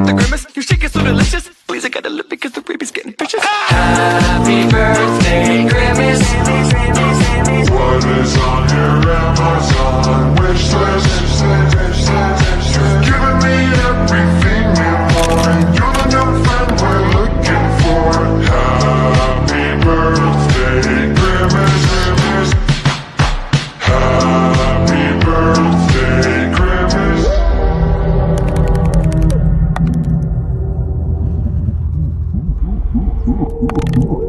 worth the grimace. You shake is so delicious. Please, I gotta lip because the baby's getting vicious. Ah! Thank.